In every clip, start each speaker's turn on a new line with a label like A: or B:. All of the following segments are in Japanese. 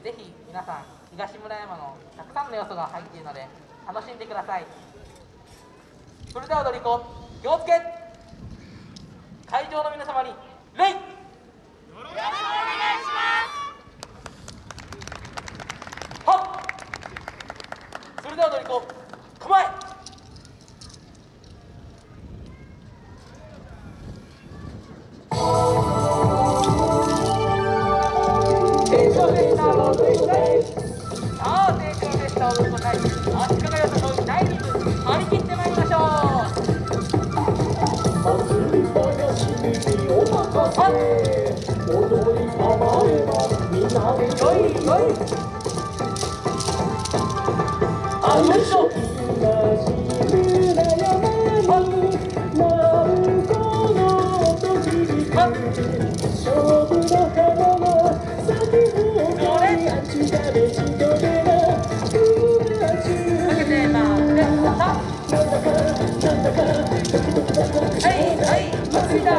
A: ー、ぜひ皆さん東村山のたくさんの要素が入っているので楽しんでください。それでは踊り子行付会場の皆様に礼。よろしくお願いします。はっ。それでは踊り子構え。さあ、成功でした。およそない。足利予想の第2部、張り切ってまいりましょう。
B: 祭り囃子。踊りれ、みんなで
A: よいよい。あ、
B: Thank you. なんだかなんだかドキドキだ
A: はいはい祭りだ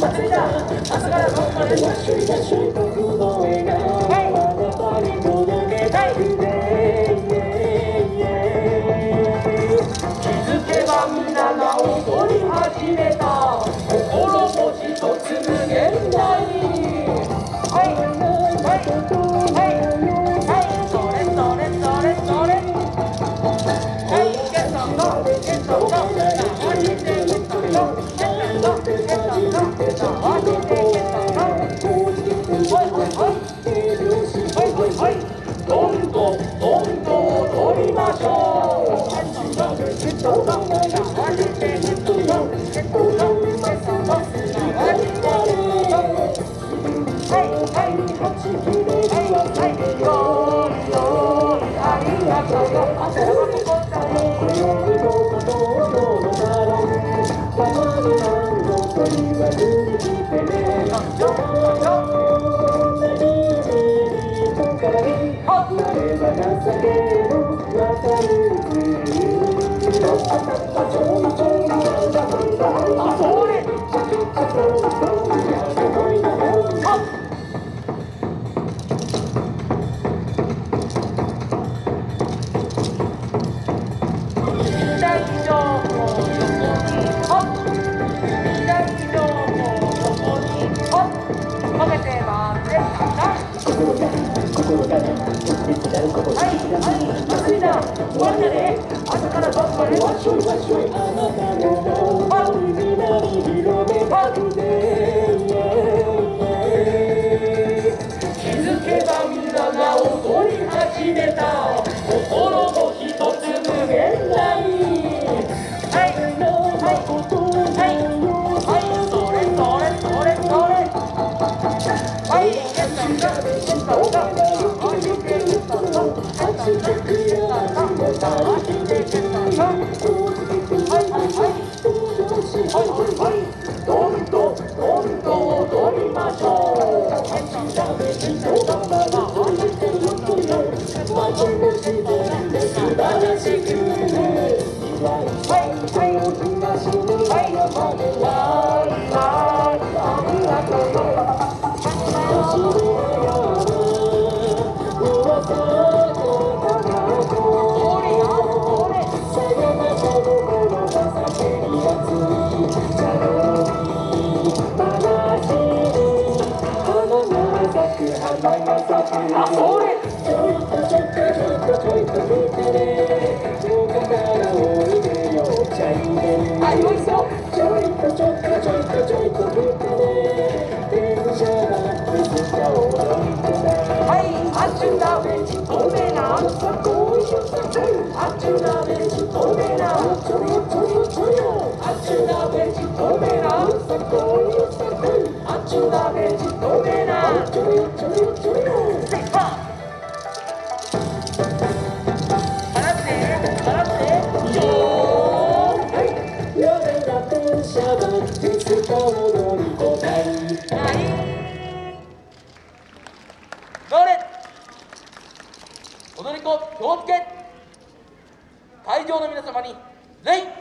A: 祭りだ朝から晩まで
B: ダッシュダッシュ僕の笑顔
A: Oh, 心から
B: 直接な
A: るり Oh, Atsunabe, Omena, Atsunabe, Omena, と気をつけ会場の皆様に礼